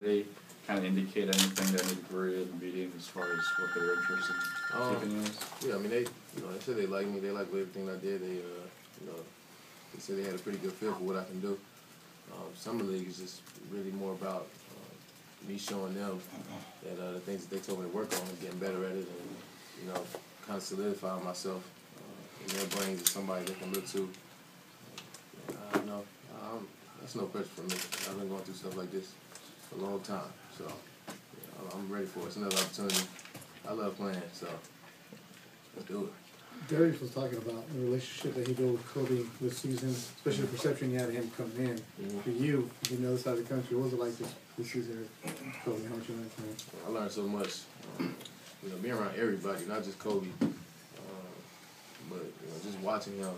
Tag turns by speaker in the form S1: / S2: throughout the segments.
S1: they kind of indicate anything to any degree in the meeting as far as what they're interested in
S2: Um,
S1: taking as?
S2: Yeah, I mean, they, you know, they said they like me, they like everything I did, they, uh, you know, they said they had a pretty good feel for what I can do. Um, summer league is just really more about, uh, me showing them that, uh, the things that they told me to work on and getting better at it and, you know, kind of solidifying myself, uh, in their brains as somebody they can look to. Uh, I know, um, that's no pressure for me, I've been going through stuff like this a long time, so, yeah, I'm ready for it, it's another opportunity. I love playing, so let's do it.
S3: Darius was talking about the relationship that he built with Kobe this season, especially the perception you had of him coming in.
S2: Mhm.
S3: For you, being the other side of the country, what was it like this, this season with Kobe? How much you learned from him?
S2: I learned so much. Um, you know, being around everybody, not just Kobe, um, but you know, just watching him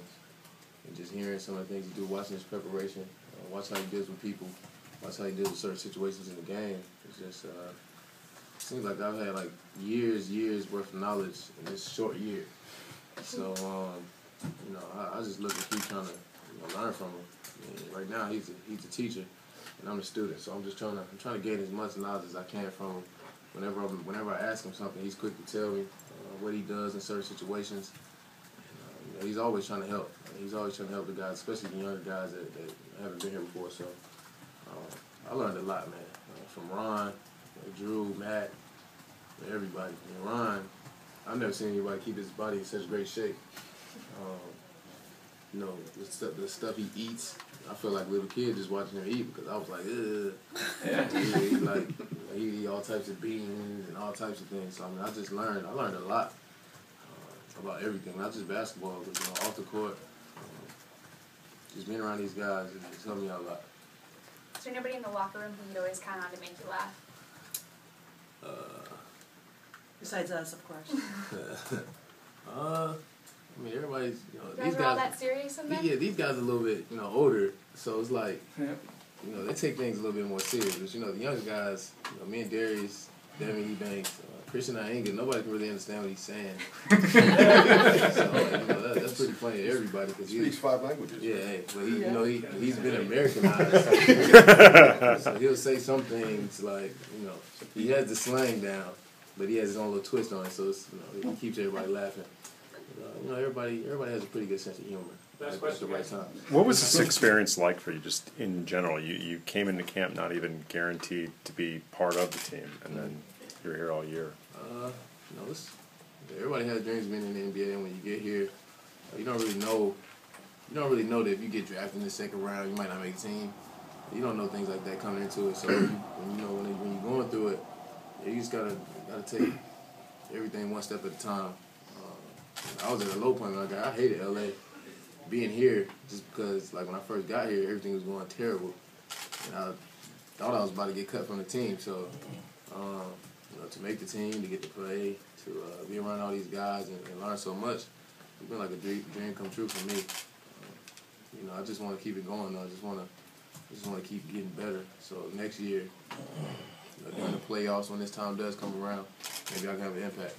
S2: and just hearing some of the things he do, watching his preparation, uh, watch how he deals with people, watch how he deals with certain situations in the game. It's just uh, seems like I've had like years, years worth of knowledge in this short year. So um, you know, I, I just look to keep trying to you know, learn from him. And right now, he's a, he's a teacher, and I'm a student. So I'm just trying to I'm trying to gain as much knowledge as I can from him. Whenever I'm, whenever I ask him something, he's quick to tell me uh, what he does in certain situations. And, uh, you know, he's always trying to help. He's always trying to help the guys, especially the younger guys that, that haven't been here before. So I learned a lot, man, uh, from Ron, Drew, Matt, everybody. And Ron, I've never seen anybody keep his body in such great shape. Um, you know, the stuff, the stuff he eats. I feel like a little kid just watching him eat because I was like, ugh.
S1: Yeah.
S2: he, he like he eat all types of beans and all types of things. So I mean, I just learned. I learned a lot uh, about everything, not just basketball, but you know, off the court. Um, just being around these guys, it just helped me out a lot.
S4: Is there nobody in the locker room who you'd always count on to make you laugh?
S2: Uh,
S5: Besides us, of course.
S2: uh, I mean, everybody's you know
S4: You guys
S2: these
S4: are all
S2: guys.
S4: that serious in there?
S2: Yeah, these guys are a little bit, you know, older, so it's like,
S1: Yep.
S2: you know, they take things a little bit more serious. But you know, the younger guys, you know, me and Darius, Devin E. Banks, uh, Christian Eyenga, nobody can really understand what he's saying. so like, you know, that, that's pretty funny to everybody because
S6: he
S2: Speaks
S6: five languages.
S2: yeah, hey, but he, you know, he he's been Americanized. so he'll say some things like, you know, he has the slang down, but he has his own little twist on it, so it's, you know, he keeps everybody laughing. But, uh, you know, everybody everybody has a pretty good sense of humor at, at the right time.
S7: What was this experience like for you, just in general? You you came into camp not even guaranteed to be part of the team, and then you're here all year.
S2: Uh, you know, it's, everybody has dreams of being in the NBA, and when you get here, you don't really know. You don't really know that if you get drafted in the second round, you might not make the team. You don't know things like that coming into it. So when you, know when, when you're going through it, you just gotta gotta take everything one step at a time. Uh, I was at a low point. Like I hated LA. Being here just because like when I first got here, everything was going terrible, and I thought I was about to get cut from the team. So. Um, you know, to make the team, to get to play, to uh, be around all these guys and, and learn so much. It's been like a dream, dream come true for me. Uh, you know, I just want to keep it going. Though. I just want to, just want to keep getting better. So next year, you know, during the playoffs, when this time does come around, maybe I can have an impact.